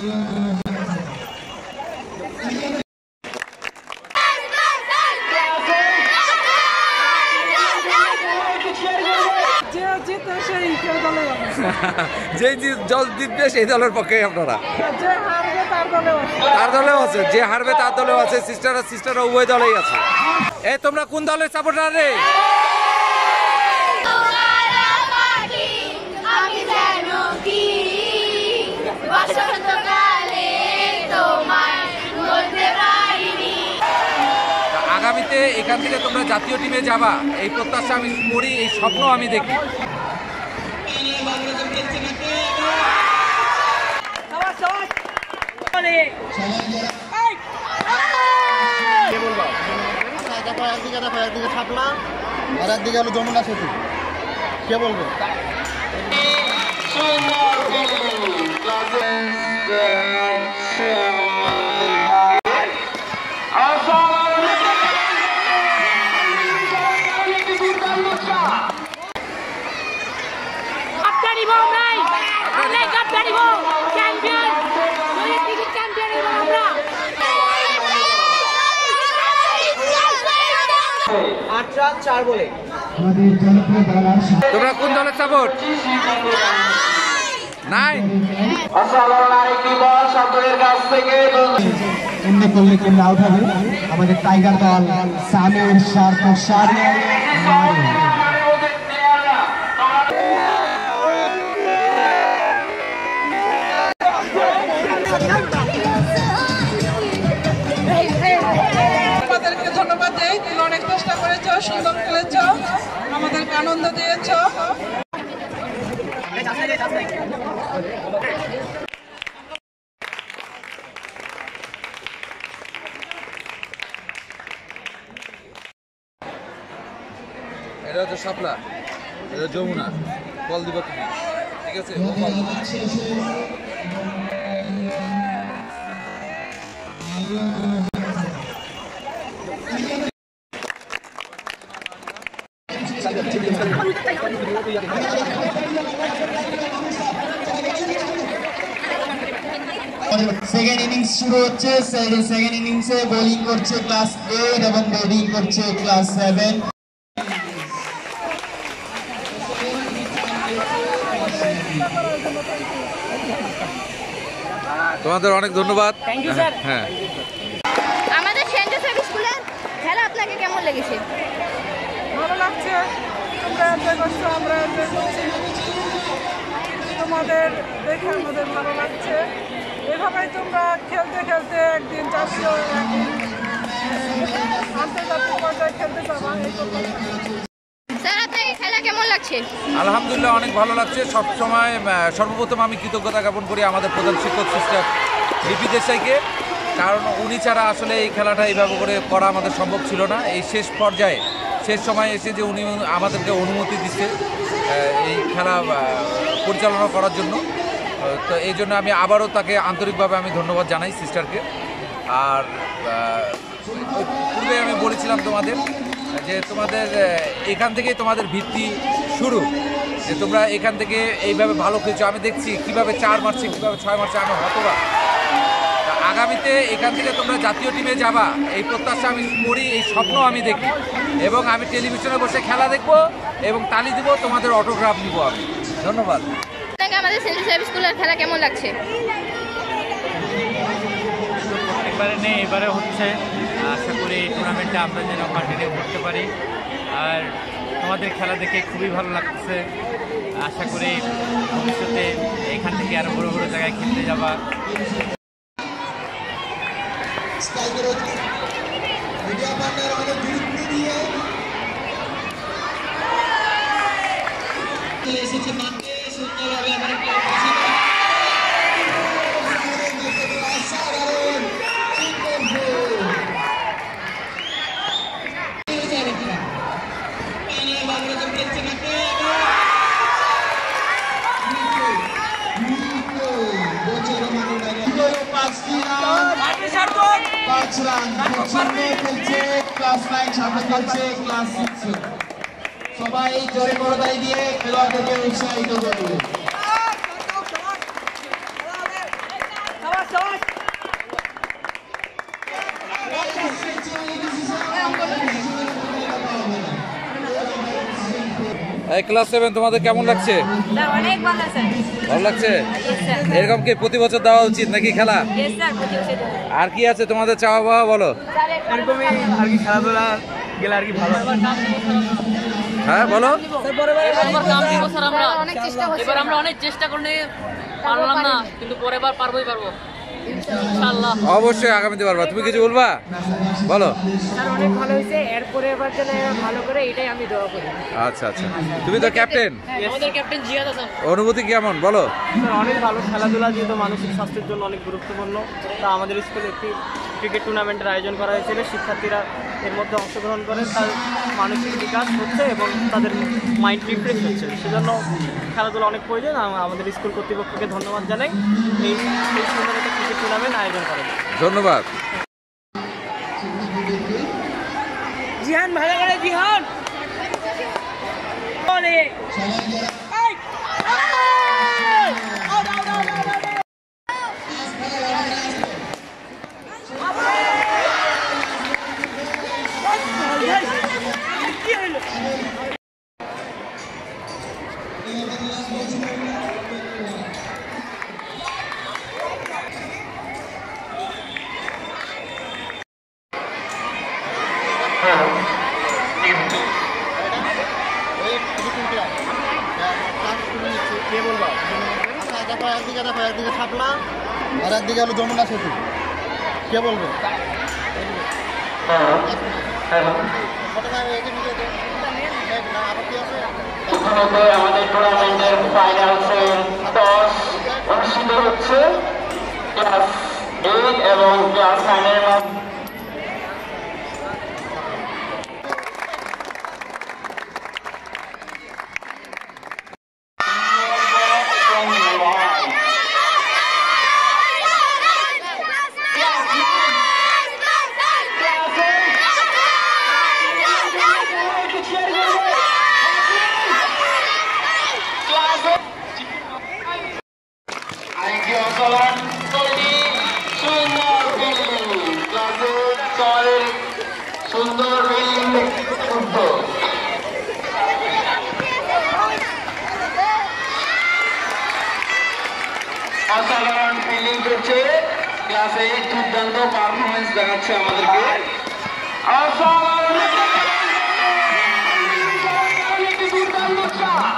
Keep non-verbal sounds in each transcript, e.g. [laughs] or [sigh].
[laughs] যে জল জিতবে, সেই দলের পক্ষে আপনারা। তার দলেও আছে, যে হারবে তার দলেও আছে সিস্টার সিস্টার উভয় দলেই আছে। এই তোমরা কোন দলের সাপোর্টার রে? এখান থেকে তোমরা জাতীয় টিমে যাবা। এই প্রত্যাশা আমি করি, এই স্বপ্ন আমি দেখি। ছাপলা কে বলবে? গাপ্তারি বউ নাই আমরাই গাপ্তারি বউ চ্যাম্পিয়ন দুই চ্যাম্পিয়ন এবং আমরা তোমরা কোন দলের সাপোর্ট নাই এমনি করলে কেমন আউট হবে? আমাদের টাইগার দল সামির শার্ক শারি আনন্দ দিয়েছ? এটা হচ্ছে শাপলা এটা যমুনা। কল দিবা তুমি। ঠিক আছে? কল দিবা। সেকেন্ড ইনিংস শুরু হচ্ছে সেকেন্ড ইনিংসে বোলিং করছে ক্লাস এইট এবং ব্যাটিং করছে ক্লাস সেভেন তোমাদের অনেক ধন্যবাদ. হ্যাঁ। আমাদের সেন্ট জোসেফ স্কুলের খেলা আপনাকে কেমন লেগেছে? ভালো লাগছে। তোমরা এনজয় করছ আমরা এনজয় করছি। তোমাদের দেখে আমাদের ভালো লাগছে। এভাবেই তোমরা খেলতে খেলতে একদিন জাতীয় একদিন আন্তর্জাতিক পর্যায়ে খেলতে যাবা এই প্রত্যাশা স্যার আপনাকে খেলা কেমন লাগছে? আলহামদুলিল্লাহ অনেক ভালো লাগছে। সবসময় সর্বপ্রথম আমি কৃতজ্ঞতা জ্ঞাপন করি আমাদের প্রধান শিক্ষক সিস্টার লিপি দেশাইকে। কারণ উনি ছাড়া আসলে এই খেলাটা এইভাবে করে করা আমাদের সম্ভব ছিল না। এই শেষ পর্যায়ে শেষ সময় এসে যে উনি আমাদেরকে অনুমতি দিচ্ছে এই খেলা পরিচালনা করার জন্য। তো এই জন্য আমি আবারও তাকে আন্তরিকভাবে আমি ধন্যবাদ জানাই সিস্টারকে। আর পূর্বে আমি বলেছিলাম তোমাদের যে তোমাদের এখান থেকেই তোমাদের ভিত্তি শুরু। যে তোমরা এখান থেকে এইভাবে ভালো খেলছো। আমি দেখছি কীভাবে চার মারছে, কীভাবে ছয় মারছে, আমি হতবা আগামীতে এখান থেকে তোমরা জাতীয় টিমে যাবা। এই প্রত্যাশা আমি করি, এই স্বপ্ন আমি দেখি। এবং আমি টেলিভিশনে বসে খেলা দেখব এবং তালি দিব, তোমাদের অটোগ্রাফ নিব আমি। ধন্যবাদ। আপনাকে আমাদের সেন্ট জোসেফ স্কুলের খেলা কেমন লাগছে? এবারে নেই এবারে হচ্ছে আশা করি এই টুর্নামেন্টে আমরা যেন কন্টিনিউ করতে পারি। আর তোমাদের খেলা দেখে খুবই ভালো লাগছে। আশা করি ভবিষ্যতে এখান থেকে আরও বড় বড় জায়গায় খেলতে যাবা। মিডিয়া পার্টনার আমাদের গুরুত্ব দিয়ে এসেছে মাঠে সুন্দরভাবে আমাদের অসাধারণ সুন্দর পাঁচটি রান পাঁচ রান সামনে খেলছে ক্লাস ক্লাস সবাই জোরে করতালি দিয়ে খেলোয়াড়দেরকে উৎসাহিত করবে এই ক্লাস সেভেন তোমাদের কেমন লাগছে? ভালো লাগছে? এরকম কি প্রতি বছর দেওয়া উচিত নাকি খেলা? আর কি আছে তোমাদের চাওয়া পাওয়া বলো? এরকমই আর কি খেলাধুলা গেলে আর কি ভালো হ্যাঁ। বলো। আমরা অনেক চেষ্টা করছি এবার আমরা অনেক চেষ্টা করে পারলাম না কিন্তু পরের বার পারবোই পারব। অবশ্যই আগামীতে পারবা তুমি কিছু বলবা? বলো। অনেক ভালো হয়েছে। এরপরে এবার যেন ভালো করে এটাই আমি দোয়া করি। আচ্ছা আচ্ছা। তুমি তো ক্যাপ্টেন আমাদের ক্যাপ্টেন জিয়াদ হাসান। অনুভূতি কেমন? বলো। অনেক ভালো। খেলাধুলা যেহেতু মানসিক স্বাস্থ্যের জন্য অনেক গুরুত্বপূর্ণ তা আমাদের স্কুলে একটি ক্রিকেট টুর্নামেন্টের আয়োজন করা হয়েছিল। শিক্ষার্থীরা এর মধ্যে অংশগ্রহণ করে তার মানসিক বিকাশ হচ্ছে এবং তাদের মাইন্ড রিফ্রেশ হচ্ছে। সেজন্য খেলাধুলা অনেক প্রয়োজন। আমাদের স্কুল কর্তৃপক্ষকে ধন্যবাদ জানাই। এই সুন্দর একটা ক্রিকেট টুর্নামেন্ট আয়োজন করেন ধন্যবাদ। জিহান ভালো করে জিহান। বলে ওই টিফিন ক্লাস ক্লাস শুরু নিচ্ছে কে বলব আচ্ছা দেখো একদিকে দেখো একদিকে ছাপলা আর একদিকে হলো যমুনা সেতু কে বলবে? আছে ইতিমধ্যে আমাদের টুর্নামেন্টের ফাইনাল টস অনুষ্ঠিত হচ্ছে ক্লাস এইট এবং ক্লাস নাইনের মধ্যে আরেকটি অসাধারণ তৈরি সুন্দর বিল্ডিং ক্লাসের দলের সুন্দর বিল্ডিং উদ্যোগ অসাধারণ ফিল্ডিং করছে ক্লাসে দুর্দান্ত পারফরমেন্স দেখাচ্ছে আমাদেরকে অসাধারণ দুর্দান্ত চাপ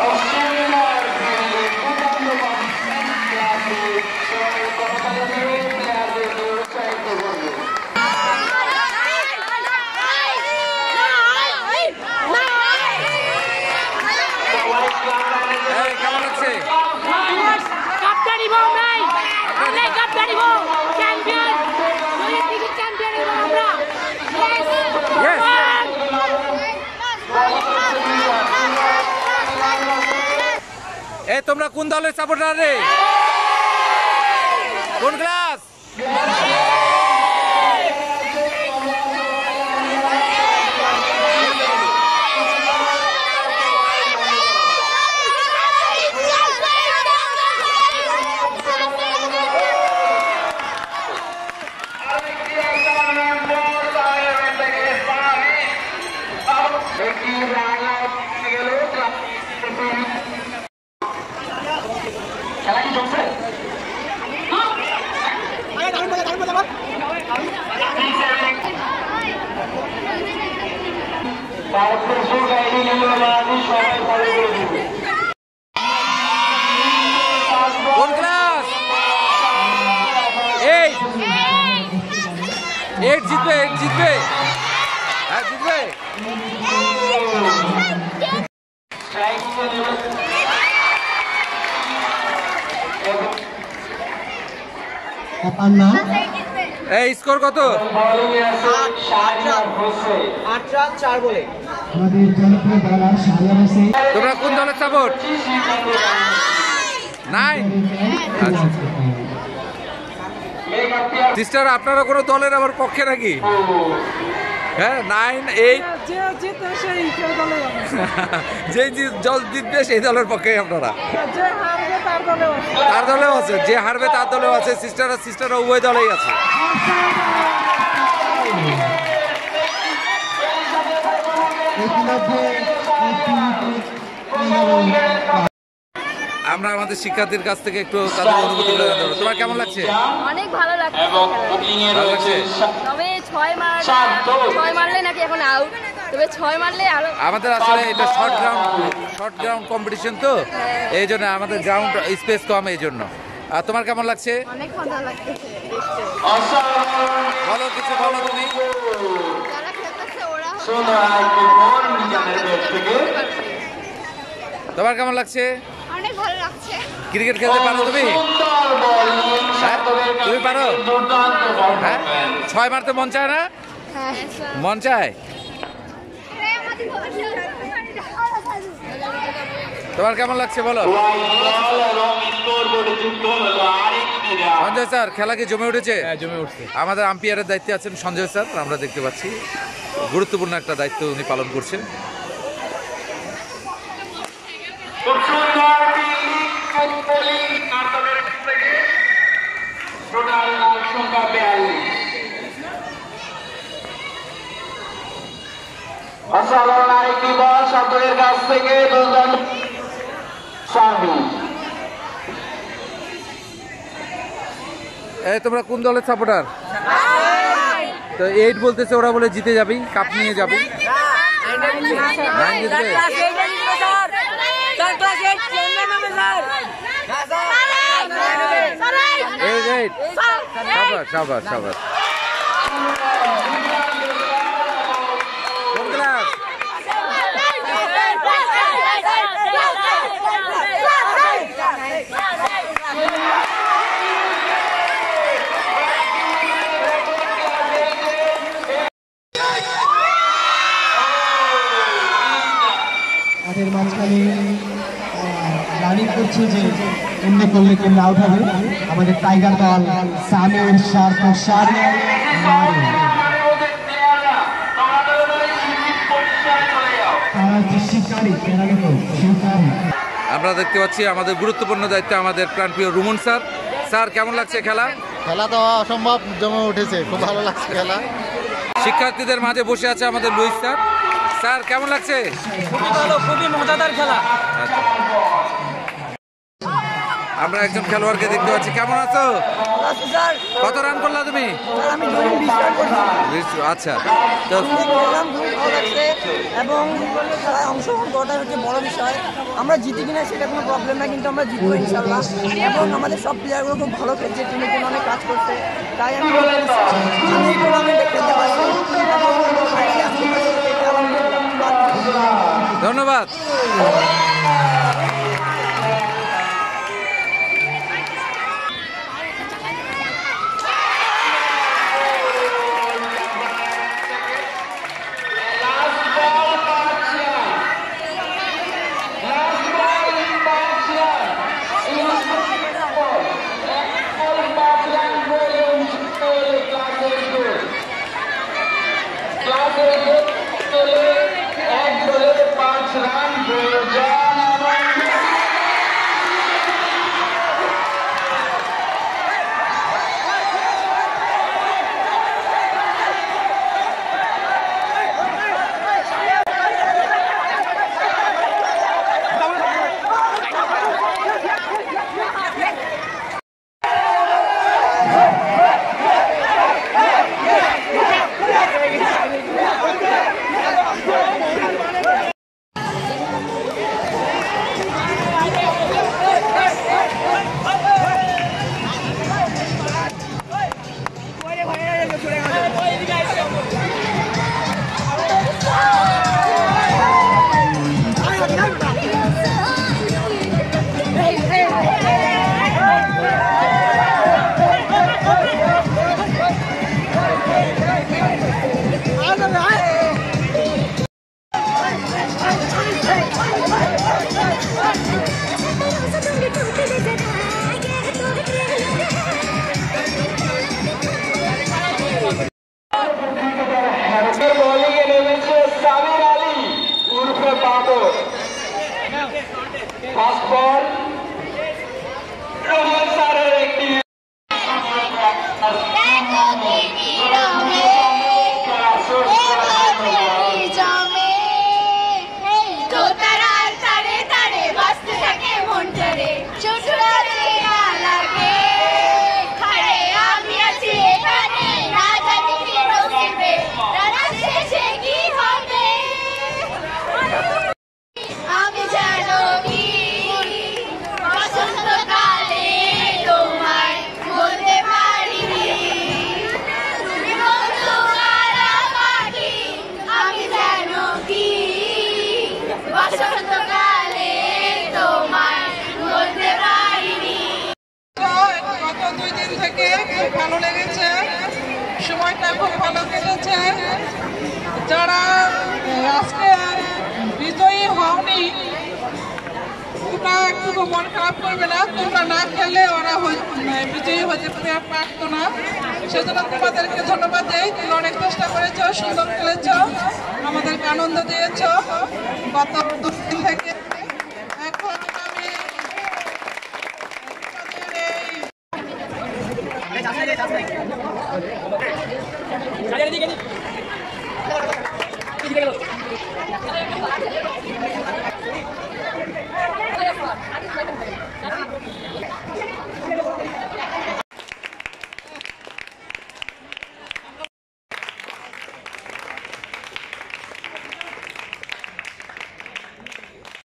অস্ট্রেলিয়ার বিরুদ্ধে দুর্দান্ত পারফরমেন্স ক্লাসে সবাই কর্মচারী প্লেয়ারদের উৎসাহিত করবে এই কেমন লাগছে কাপ টানিব নাই আমরা কাপ টানিব চ্যাম্পিয়ন দুই টিকিট চ্যাম্পিয়ন হব আমরা Yes. তোমরা কোন দলের সাপোর্টার রে? কোন ক্লাস খেলা কি চলছে তারপর সুর গাইডি গেল বাংলাদেশ সবাই ফলো করে দেবে কোন ক্লাস এই এইট জিতবে এইট জিতবে। হ্যাঁ জিতবে। এ এই স্কোর কত? তোমরা কোন দলের সাপোর্ট নাইন আচ্ছা। সিস্টার আপনারা কোনো দলের আবার পক্ষে নাকি? হ্যাঁ নাইন এইট যে জিতে সেই কেউ দলে [laughs] জিতবে সেই দলের পক্ষে আপনারা। যে হারবে তার দলেও আছে। তার দলেও আছে যে হারবে তার দলেও আছে। সিস্টার আর সিস্টার উভয় দলেই আছে। ইতিমধ্যে আমরা আমাদের শিক্ষার্থীর কাছ থেকে একটু তাদের অনুভূতি। তোমার কেমন লাগছে? অনেক ভালো লাগছে ভালো লাগছে? তবে ছয় মার ছয় মারলে নাকি এখন আউট তবে ছয় মারলে আরও আমাদের আসলে এটা short ground short ground competition তো এই জন্য আমাদের গ্রাউন্ড স্পেস কম এই জন্য। আর তোমার কেমন লাগছে? অনেক মজা লাগতেছে বলো কিছু বলো তুমি। যারা খেলতেছে ওরা তোমার কেমন লাগছে ভালো লাগছে? ক্রিকেট খেলতে পারো তুমি? হ্যাঁ? তুমি পারো? হ্যাঁ ছয় মারতে মন চায় না? হ্যাঁ। মন চায়? তোমার কেমন লাগছে বলো? সঞ্জয় স্যার খেলা কি জমে উঠেছে? জমে উঠছে। আমাদের আম্পায়ারের দায়িত্বে আছেন সঞ্জয় স্যার আমরা দেখতে পাচ্ছি। গুরুত্বপূর্ণ একটা দায়িত্ব উনি পালন করছেন খুব সুন্দর ফিল্ডিং ফুটবলিং নাটকের থেকে টোটাল সংখ্যা বিয়াল্লিশ অসাধারণ আরেকটি বল কাছ থেকে দুজন সার্ভিস এই তোমরা কোন দলের সাপোর্টার তো এইট বলতেছে ওরা বলে জিতে যাবি কাপ নিয়ে যাবি। নাইন জিতবে এইট এইট সাবাস সাবাস সাবাস কোন ক্লাস মাঠের মাঝখানে রানিং করছে যে এমনি করলে কেমনি আউট হবে। আমাদের টাইগার দল সামির শিকারী আমরা দেখতে পাচ্ছি আমাদের গুরুত্বপূর্ণ দায়িত্ব আমাদের প্রাণপ্রিয় রুমন স্যার। স্যার কেমন লাগছে খেলা? খেলা তো অসম্ভব জমে উঠেছে খুব ভালো লাগছে খেলা। শিক্ষার্থীদের মাঝে বসে আছে আমাদের লুইস স্যার। স্যার কেমন লাগছে? খুবই ভালো খুবই মজাদার খেলা। আচ্ছা। আমরা একজন খেলোয়াড়কে দেখতে পাচ্ছি। কেমন আছো? কত রান করলা তুমি? আচ্ছা। তো এবং খেলায় অংশগ্রহণ করাটাই হচ্ছে বড় বিষয়। আমরা জিতি কিনা সেটা কোনো প্রবলেম না কিন্তু আমরা জিতবো ইনশাল্লাহ এবং আমাদের সব প্লেয়ারগুলো খুব ভালো খেলছে টিমে কোনো অনেক কাজ করছে। তাই আমি টুর্নামেন্টে খেলতে পারছি। ধন্যবাদ। ভালো লেগেছে, সময়টা খুব ভালো কেটেছে। যারা আজকে বিজয়ী হওনি তোমরা একটু মন খারাপ করবে না। তোমরা না খেললে ওরা বিজয়ী হতে পা- পারতো না। সেজন্য তোমাদেরকে ধন্যবাদ দেই। তোমরা অনেক চেষ্টা করেছ, সুন্দর খেলেছো, আমাদেরকে আনন্দ দিয়েছ। গত দুদিন থেকে